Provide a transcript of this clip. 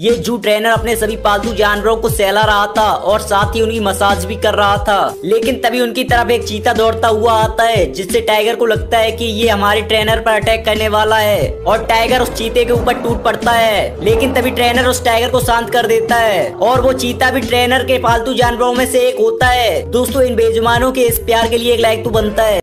ये जू ट्रेनर अपने सभी पालतू जानवरों को सहला रहा था और साथ ही उनकी मसाज भी कर रहा था। लेकिन तभी उनकी तरफ़ एक चीता दौड़ता हुआ आता है, जिससे टाइगर को लगता है कि ये हमारे ट्रेनर पर अटैक करने वाला है और टाइगर उस चीते के ऊपर टूट पड़ता है। लेकिन तभी ट्रेनर उस टाइगर को शांत कर देता है और वो चीता भी ट्रेनर के पालतू जानवरों में से एक होता है। दोस्तों, इन बेजुमानों के इस प्यार के लिए एक लायक तो बनता है।